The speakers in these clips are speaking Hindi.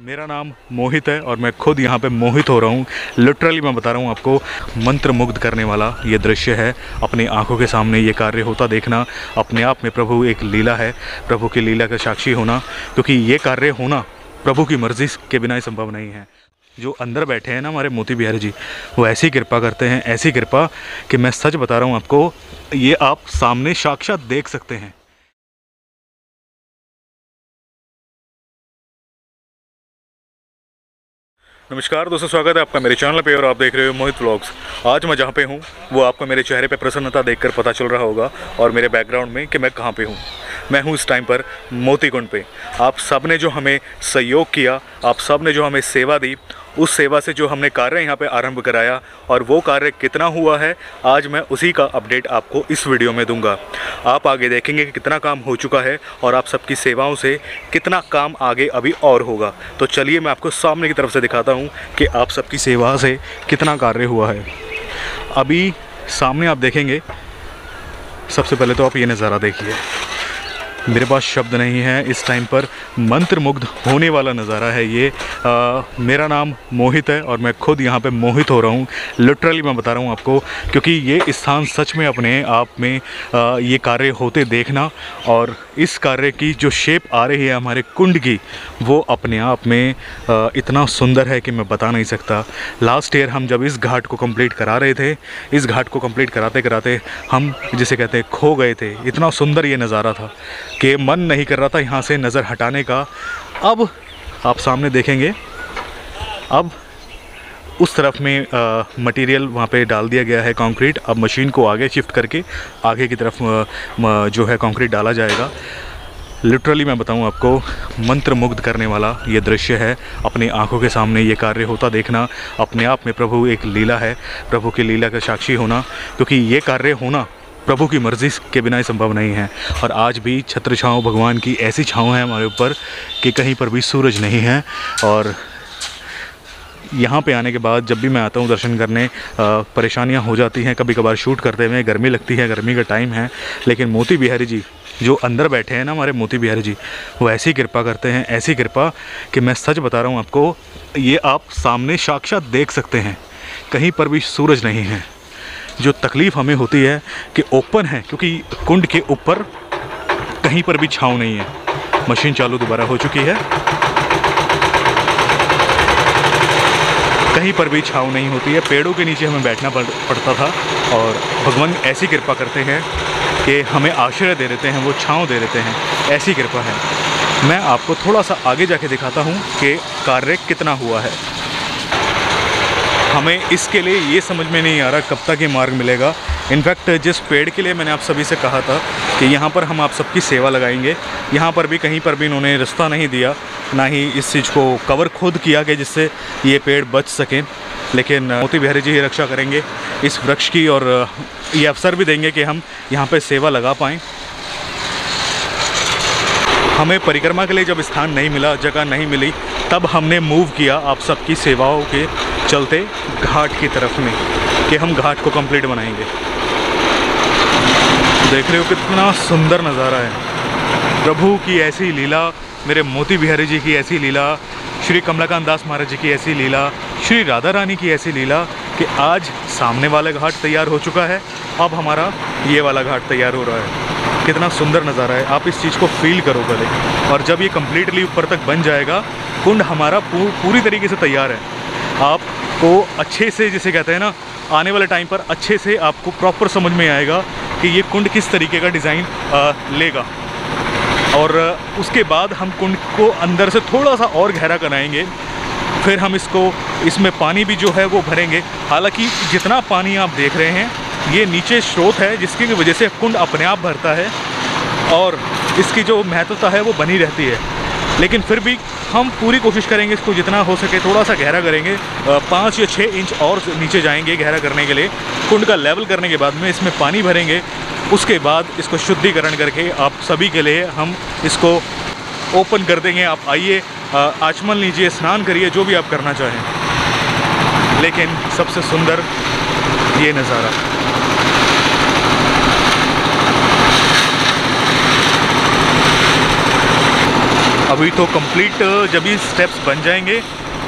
मेरा नाम मोहित है और मैं खुद यहाँ पे मोहित हो रहा हूँ। लिटरली मैं बता रहा हूँ आपको मंत्र मुग्ध करने वाला ये दृश्य है। अपनी आँखों के सामने ये कार्य होता देखना। अपने आप में प्रभु एक लीला है। प्रभु की लीला का साक्षी होना। क्योंकि ये कार्य होना प्रभु की मर्ज़ी के बिना ही संभव नहीं है। जो अंदर बैठे हैं ना हमारे मोती बिहारी जी, वो ऐसी कृपा करते हैं, ऐसी कृपा कि मैं सच बता रहा हूँ आपको, ये आप सामने साक्षात देख सकते हैं। नमस्कार दोस्तों, स्वागत है आपका मेरे चैनल पे और आप देख रहे हो मोहित व्लॉग्स। आज मैं जहाँ पे हूँ, वो आपको मेरे चेहरे पे प्रसन्नता देखकर पता चल रहा होगा और मेरे बैकग्राउंड में कि मैं कहाँ पे हूँ। मैं हूँ इस टाइम पर मोतीकुंड पे। आप सबने जो हमें सहयोग किया, आप सबने जो हमें सेवा दी उस सेवा से जो हमने कार्य यहाँ पे आरंभ कराया और वो कार्य कितना हुआ है, आज मैं उसी का अपडेट आपको इस वीडियो में दूँगा। आप आगे देखेंगे कि कितना काम हो चुका है और आप सबकी सेवाओं से कितना काम आगे अभी और होगा। तो चलिए मैं आपको सामने की तरफ़ से दिखाता हूँ कि आप सबकी सेवा से कितना कार्य हुआ है। अभी सामने आप देखेंगे, सबसे पहले तो आप ये नज़ारा देखिए। मेरे पास शब्द नहीं है इस टाइम पर मंत्रमुग्ध होने वाला नज़ारा है ये। आ, मेरा नाम मोहित है और मैं खुद यहाँ पे मोहित हो रहा हूँ। लिटरली मैं बता रहा हूँ आपको क्योंकि ये स्थान सच में अपने आप में आ, ये कार्य होते देखना और इस कार्य की जो शेप आ रही है हमारे कुंड की वो अपने आप में इतना सुंदर है कि मैं बता नहीं सकता। लास्ट ईयर हम जब इस घाट को कंप्लीट करा रहे थे, इस घाट को कंप्लीट कराते कराते हम जिसे कहते हैं खो गए थे। इतना सुंदर ये नज़ारा था कि मन नहीं कर रहा था यहाँ से नज़र हटाने का। अब आप सामने देखेंगे, अब उस तरफ़ में मटेरियल वहाँ पे डाल दिया गया है कंक्रीट अब मशीन को आगे शिफ्ट करके आगे की तरफ़ म, जो है कंक्रीट डाला जाएगा। लिटरली मैं बताऊँ आपको मंत्र मुग्ध करने वाला ये दृश्य है। अपनी आँखों के सामने ये कार्य होता देखना अपने आप में प्रभु एक लीला है। प्रभु की लीला का साक्षी होना क्योंकि ये कार्य होना प्रभु की मर्ज़ी के बिना ही संभव नहीं है। और आज भी छत्र छाँव भगवान की ऐसी छाँव है हमारे ऊपर कि कहीं पर भी सूरज नहीं है। और यहाँ पे आने के बाद जब भी मैं आता हूँ दर्शन करने परेशानियाँ हो जाती हैं कभी कभार शूट करते हुए गर्मी लगती है, गर्मी का टाइम है, लेकिन मोती बिहारी जी जो अंदर बैठे हैं ना हमारे मोती बिहारी जी वो ऐसी कृपा करते हैं, ऐसी कृपा कि मैं सच बता रहा हूँ आपको, ये आप सामने साक्षात देख सकते हैं, कहीं पर भी सूरज नहीं है। जो तकलीफ़ हमें होती है कि ओपन है, क्योंकि कुंड के ऊपर कहीं पर भी छाँव नहीं है। मशीन चालू दोबारा हो चुकी है। कहीं पर भी छाँव नहीं होती है। पेड़ों के नीचे हमें बैठना पड़ता था और भगवान ऐसी कृपा करते हैं कि हमें आश्रय दे देते हैं, वो छाँव दे देते हैं। ऐसी कृपा है। मैं आपको थोड़ा सा आगे जाके दिखाता हूँ कि कार्य कितना हुआ है। हमें इसके लिए ये समझ में नहीं आ रहा कब तक ये मार्ग मिलेगा। इनफैक्ट जिस पेड़ के लिए मैंने आप सभी से कहा था कि यहाँ पर हम आप सबकी सेवा लगाएँगे, यहाँ पर भी कहीं पर भी इन्होंने रास्ता नहीं दिया, ना ही इस चीज़ को कवर खुद किया कि जिससे ये पेड़ बच सकें। लेकिन, मोती बिहारी जी ही रक्षा करेंगे इस वृक्ष की और, ये अवसर भी देंगे कि हम यहाँ पर सेवा लगा पाएँ। हमें परिक्रमा के लिए जब स्थान नहीं मिला, जगह नहीं मिली, तब हमने मूव किया आप सबकी सेवाओं के चलते घाट की तरफ़ में कि हम घाट को कंप्लीट बनाएँगे। देख रहे हो कितना सुंदर नज़ारा है। प्रभु की ऐसी लीला, मेरे मोती बिहारी जी की ऐसी लीला, श्री कमलाकांत दास महाराज जी की ऐसी लीला, श्री राधा रानी की ऐसी लीला कि आज सामने वाला घाट तैयार हो चुका है। अब हमारा ये वाला घाट तैयार हो रहा है। कितना सुंदर नज़ारा है। आप इस चीज़ को फील करो पहले और जब ये कम्प्लीटली ऊपर तक बन जाएगा, कुंड हमारा पूरी तरीके से तैयार है। आपको अच्छे से, जिसे कहते हैं ना, आने वाले टाइम पर अच्छे से आपको प्रॉपर समझ में आएगा कि ये कुंड किस तरीके का डिज़ाइन लेगा। और उसके बाद हम कुंड को अंदर से थोड़ा सा और गहरा कराएँगे। फिर हम इसको, इसमें पानी भी जो है वो भरेंगे। हालाँकि जितना पानी आप देख रहे हैं, ये नीचे स्रोत है, जिसकी वजह से कुंड अपने आप भरता है और इसकी जो महत्वता है वो बनी रहती है। लेकिन फिर भी हम पूरी कोशिश करेंगे इसको जितना हो सके, थोड़ा सा गहरा करेंगे। पाँच या छः इंच और नीचे जाएँगे गहरा करने के लिए। कुंड का लेवल करने के बाद में इसमें पानी भरेंगे। उसके बाद इसको शुद्धिकरण करके आप सभी के लिए हम इसको ओपन कर देंगे। आप आइए आचमन लीजिए, स्नान करिए, जो भी आप करना चाहें। लेकिन सबसे सुंदर ये नज़ारा। अभी तो कंप्लीट जब ये स्टेप्स बन जाएँगे,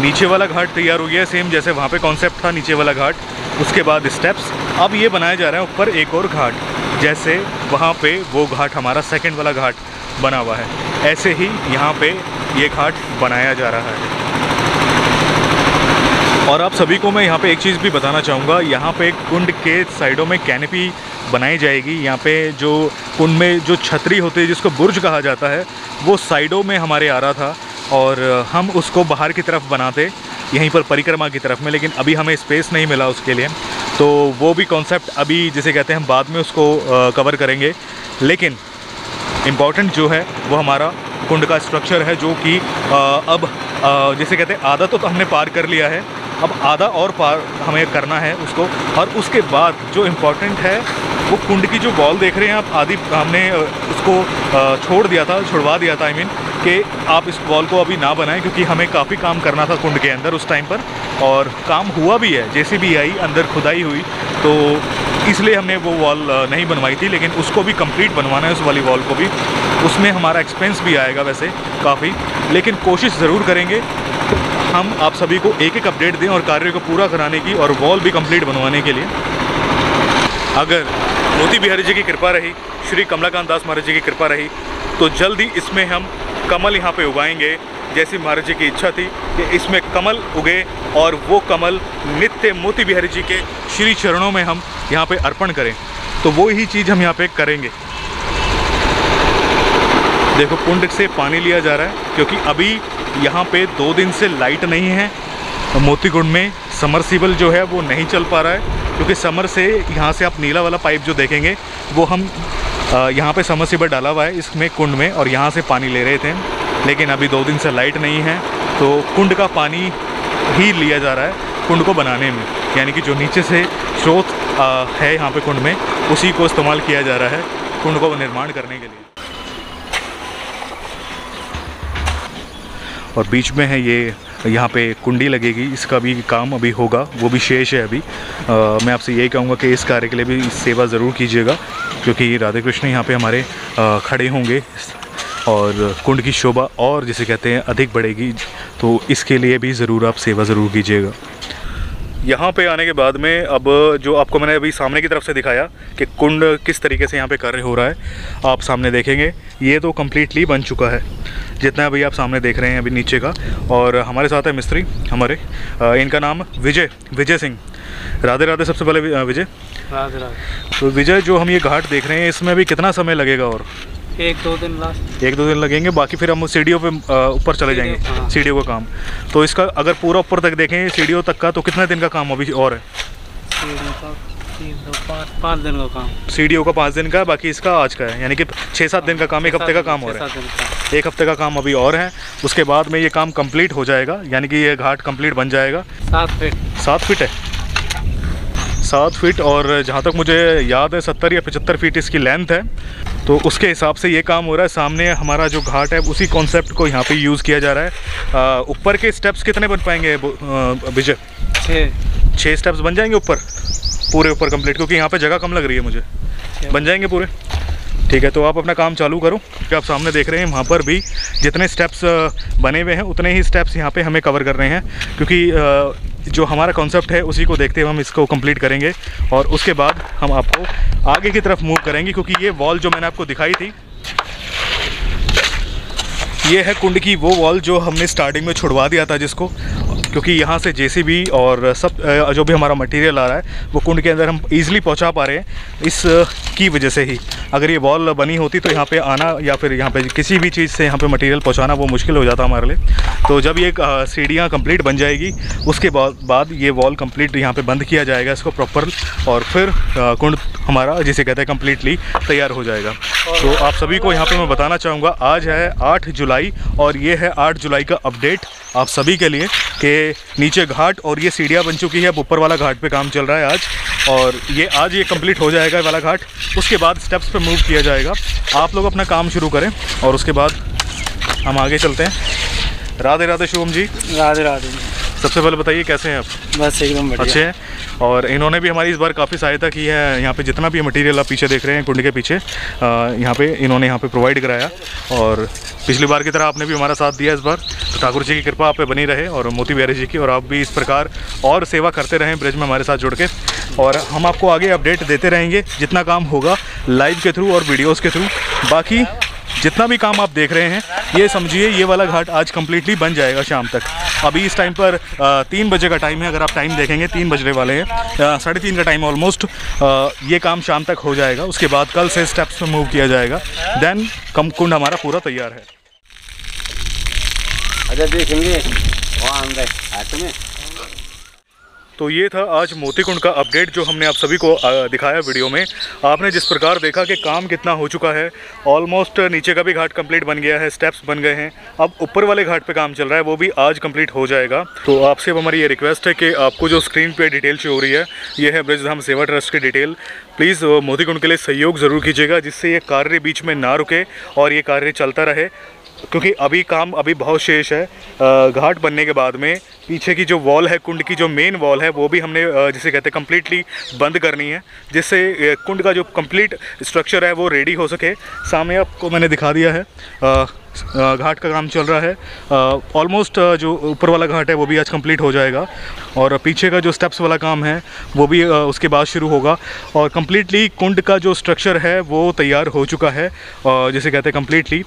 नीचे वाला घाट तैयार हो गया सेम जैसे वहाँ पे कॉन्सेप्ट था, नीचे वाला घाट, उसके बाद स्टेप्स अब ये बनाया जा रहा है ऊपर एक और घाट, जैसे वहाँ पे वो घाट, हमारा सेकंड वाला घाट बना हुआ है। ऐसे ही यहाँ पे ये घाट बनाया जा रहा है। और आप सभी को मैं यहाँ पे एक चीज़ भी बताना चाहूँगा, यहाँ पे कुंड के साइडों में कैनपी बनाई जाएगी। यहाँ पे जो कुंड में जो छतरी होती है जिसको बुर्ज कहा जाता है वो साइडों में हमारे आ रहा था और हम उसको बाहर की तरफ़ बनाते यहीं पर परिक्रमा की तरफ़ में लेकिन अभी हमें स्पेस नहीं मिला उसके लिए। तो वो भी कॉन्सेप्ट अभी जिसे कहते हैं हम बाद में उसको कवर करेंगे। लेकिन इंपॉर्टेंट जो है वो हमारा कुंड का स्ट्रक्चर है जो कि अब जैसे कहते हैं आधा तो, तो हमने पार कर लिया है अब आधा और पार हमें करना है उसको। और उसके बाद जो इम्पोर्टेंट है, वो कुंड की जो बॉल देख रहे हैं आप, आदि, हमने उसको छोड़ दिया था, छुड़वा दिया था आई मीन कि आप इस बॉल को अभी ना बनाएँ, क्योंकि हमें काफ़ी काम करना था कुंड के अंदर उस टाइम पर। और काम हुआ भी है जैसे भी आई अंदर खुदाई हुई तो इसलिए हमने वो वॉल नहीं बनवाई थी, लेकिन उसको भी कंप्लीट बनवाना है, उस वाली वॉल को भी। उसमें हमारा एक्सपेंस भी आएगा वैसे, काफ़ी। लेकिन कोशिश ज़रूर करेंगे हम आप सभी को एक एक अपडेट दें और कार्य को पूरा कराने की और वॉल भी कंप्लीट बनवाने के लिए। अगर मोती बिहारी जी की कृपा रही, श्री कमलाकांत दास महाराज जी की कृपा रही तो जल्द इसमें हम कमल यहाँ पे उगाएँगे। जैसी महाराज जी की इच्छा थी कि इसमें कमल उगे और वो कमल नित्य मोती बिहारी जी के श्री चरणों में हम यहाँ पे अर्पण करें तो वो ही चीज़ हम यहाँ पे करेंगे। देखो, कुंड से पानी लिया जा रहा है, क्योंकि अभी यहाँ पे दो दिन से लाइट नहीं है। मोती कुंड में समरसीबल जो है वो नहीं चल पा रहा है, क्योंकि समर से यहाँ से आप नीला वाला पाइप जो देखेंगे, वो हम यहाँ पे समरसीबल डाला हुआ है इसमें कुंड में और यहाँ से पानी ले रहे थे। लेकिन अभी दो दिन से लाइट नहीं है तो कुंड का पानी ही लिया जा रहा है कुंड को बनाने में। यानी कि जो नीचे से स्रोत है यहाँ पे कुंड में, उसी को इस्तेमाल किया जा रहा है कुंड को निर्माण करने के लिए। और बीच में है ये यहाँ पे कुंडी लगेगी। इसका भी काम अभी होगा वो भी शेष है अभी। आ, मैं आपसे यही कहूँगा कि इस कार्य के लिए भी सेवा ज़रूर कीजिएगा क्योंकि राधे कृष्ण यहाँ पे हमारे आ, खड़े होंगे। और कुंड की शोभा और जिसे कहते हैं अधिक बढ़ेगी तो इसके लिए भी ज़रूर आप सेवा ज़रूर कीजिएगा। यहाँ पे आने के बाद में अब जो आपको मैंने अभी सामने की तरफ़ से दिखाया कि कुंड किस तरीके से यहाँ पे कार्य हो रहा है आप सामने देखेंगे। ये तो कम्प्लीटली बन चुका है। जितना अभी आप सामने देख रहे हैं अभी नीचे का और हमारे साथ है मिस्त्री हमारे। इनका नाम विजय विजय सिंह। राधे राधे सबसे पहले विजय। राधे राधे। तो विजय जो हम ये घाट देख रहे हैं इसमें अभी कितना समय लगेगा और? एक दो दिन लास्ट एक दो दिन लगेंगे बाकी फिर हम सीढ़ियों पे ऊपर चले जाएँगे हाँ। सीढ़ियों का काम। तो इसका अगर पूरा ऊपर तक देखें सीढ़ियों तक का तो कितने दिन का काम अभी और है? पाँच दिन का काम। सीढ़ियों का पाँच दिन का बाकी इसका आज का है। यानी कि छः सात दिन का काम एक हफ़्ते का काम हो रहा है। एक हफ़्ते का काम अभी और है। उसके बाद में ये काम कंप्लीट हो जाएगा यानी कि ये घाट कंप्लीट बन जाएगा। सात फीट सात फीट है। सात फीट और जहाँ तक मुझे याद है सत्तर या पचहत्तर फीट इसकी लेंथ है। तो उसके हिसाब से ये काम हो रहा है। सामने हमारा जो घाट है उसी कॉन्सेप्ट को यहाँ पे यूज़ किया जा रहा है। ऊपर के स्टेप्स कितने बन पाएँगे विजय? छः। छः स्टेप्स बन जाएँगे ऊपर? पूरे ऊपर कंप्लीट क्योंकि यहाँ पे जगह कम लग रही है मुझे। बन जाएँगे पूरे? ठीक है तो आप अपना काम चालू करो। कि आप सामने देख रहे हैं, वहाँ पर भी जितने स्टेप्स बने हुए हैं, उतने ही स्टेप्स यहाँ पे हमें कवर कर रहे हैं। क्योंकि जो हमारा कॉन्सेप्ट है, उसी को देखते हुए हम इसको कंप्लीट करेंगे और उसके बाद हम आपको आगे की तरफ़ मूव करेंगे, क्योंकि ये वॉल जो मैंने आपको दिखाई थी, ये है कुंड की वो वॉल जो हमने स्टार्टिंग में छुड़वा दिया था जिसको। क्योंकि यहाँ से जेसीबी और सब जो भी हमारा मटेरियल आ रहा है, वो कुंड के अंदर हम ईज़िली पहुँचा पा रहे हैं इस की वजह से ही। अगर ये वॉल बनी होती तो यहाँ पे आना या फिर यहाँ पे किसी भी चीज़ से यहाँ पे मटेरियल पहुँचाना वो मुश्किल हो जाता हमारे लिए। तो जब ये सीढ़ियाँ कंप्लीट बन जाएगी, उसके बाद ये वॉल कंप्लीट यहाँ पे बंद किया जाएगा इसको प्रॉपर और फिर कुंड हमारा, जिसे कहते हैं कम्प्लीटली तैयार हो जाएगा। तो आप सभी को यहाँ पर मैं बताना चाहूँगा, आज है आठ जुलाई और ये है आठ जुलाई का अपडेट आप सभी के लिए कि नीचे घाट और ये सीढ़ियाँ बन चुकी है। अब ऊपर वाला घाट पे काम चल रहा है आज। और ये आज ये कंप्लीट हो जाएगा वाला घाट। उसके बाद स्टेप्स पे मूव किया जाएगा। आप लोग अपना काम शुरू करें और उसके बाद हम आगे चलते हैं। राधे राधे शुभम जी। राधे राधे सबसे पहले बताइए कैसे हैं आप? बस एकदम बढ़िया। अच्छे हैं? और इन्होंने भी हमारी इस बार काफ़ी सहायता की है यहाँ पे जितना भी मटेरियल आप पीछे देख रहे हैं कुंड के पीछे यहाँ पे इन्होंने यहाँ पे प्रोवाइड कराया। और पिछली बार की तरह आपने भी हमारा साथ दिया इस बार। तो ठाकुर जी की कृपा आप पे बनी रहे और मोती बिहारी जी की और आप भी इस प्रकार और सेवा करते रहें ब्रिज में हमारे साथ जुड़ के और हम आपको आगे अपडेट देते रहेंगे जितना काम होगा लाइव के थ्रू और वीडियोज़ के थ्रू बाकी जितना भी काम आप देख रहे हैं, ये समझिए, ये वाला घाट आज कम्प्लीटली बन जाएगा शाम तक। अभी इस टाइम पर तीन बजे का टाइम है, अगर आप टाइम देखेंगे, तीन बजने वाले हैं। साढ़े तीन का टाइम ऑलमोस्ट ये काम शाम तक हो जाएगा। उसके बाद कल से स्टेप्स में मूव किया जाएगा। देन कम कुंड हमारा पूरा तैयार है। अच्छा देखेंगे। वहाँ अंदर, हाथ में। तो ये था आज मोतीकुंड का अपडेट जो हमने आप सभी को दिखाया वीडियो में। आपने जिस प्रकार देखा कि काम कितना हो चुका है ऑलमोस्ट नीचे का भी घाट कंप्लीट बन गया है स्टेप्स बन गए हैं। अब ऊपर वाले घाट पे काम चल रहा है, वो भी आज कंप्लीट हो जाएगा। तो आपसे अब हमारी ये रिक्वेस्ट है कि आपको जो स्क्रीन पर डिटेल शो हो रही है, ये है ब्रजधाम सेवा ट्रस्ट की डिटेल प्लीज़ मोतीकुंड के लिए सहयोग ज़रूर कीजिएगा, जिससे ये कार्य बीच में ना रुके और ये कार्य चलता रहे। क्योंकि अभी काम अभी बहुत शेष है। घाट बनने के बाद में पीछे की जो वॉल है, कुंड की जो मेन वॉल है, वो भी हमने जिसे कहते हैं कम्प्लीटली बंद करनी है, जिससे कुंड का जो कंप्लीट स्ट्रक्चर है, वो रेडी हो सके। सामने आपको मैंने दिखा दिया है घाट का काम चल रहा है। ऑलमोस्ट जो ऊपर वाला घाट है, वो भी आज कंप्लीट हो जाएगा। और पीछे का जो स्टेप्स वाला काम है, वो भी उसके बाद शुरू होगा। और कम्प्लीटली कुंड का जो स्ट्रक्चर है, वो तैयार हो चुका है जिसे कहते हैं कम्प्लीटली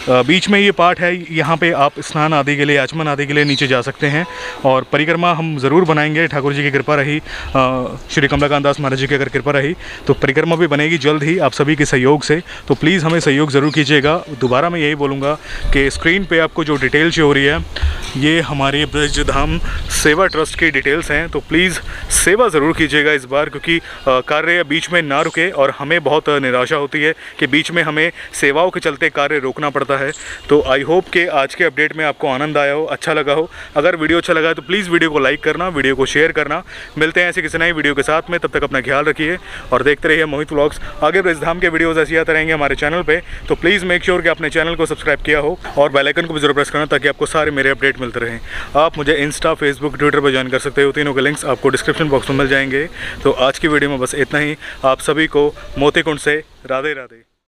बीच में ये पार्ट है, यहाँ पे आप स्नान आदि के लिए, आचमन आदि के लिए नीचे जा सकते हैं और परिक्रमा हम ज़रूर बनाएँगे। ठाकुर जी की कृपा रही श्री कमलाकांत दास महाराज जी की अगर कृपा रही तो परिक्रमा भी बनेगी जल्द ही आप सभी के सहयोग से। तो प्लीज़ हमें सहयोग ज़रूर कीजिएगा। दोबारा मैं यही बोलूँगा कि स्क्रीन पर आपको जो डिटेल हो रही है, ये हमारे ब्रज धाम सेवा ट्रस्ट की डिटेल्स हैं। तो प्लीज़ सेवा ज़रूर कीजिएगा इस बार, क्योंकि कार्य बीच में ना रुके और हमें बहुत निराशा होती है कि बीच में हमें सेवाओं के चलते कार्य रोकना पड़ता है। तो आई होप कि आज के अपडेट में आपको आनंद आया हो अच्छा लगा हो। अगर वीडियो अच्छा लगा तो प्लीज़ वीडियो को लाइक करना वीडियो को शेयर करना। मिलते हैं ऐसे किसी नई वीडियो के साथ में। तब तक अपना ख्याल रखिए और देखते रहिए मोहित व्लॉग्स आगे ब्रजधाम के वीडियोस ऐसे आते रहेंगे हमारे चैनल पर तो प्लीज़ मेक श्योर कि आपने चैनल को सब्सक्राइब किया हो और बेलाइकन को भी ज़रूर प्रेस करना ताकि आपको सारे मेरे अपडेट मिलते रहें। आप मुझे इंस्टा फेसबुक ट्विटर पर ज्वाइन कर सकते हो। तीनों के लिंक्स आपको डिस्क्रिप्शन बॉक्स में मिल जाएँगे। तो आज की वीडियो में बस इतना ही। आप सभी को मोतीकुंड से राधे राधे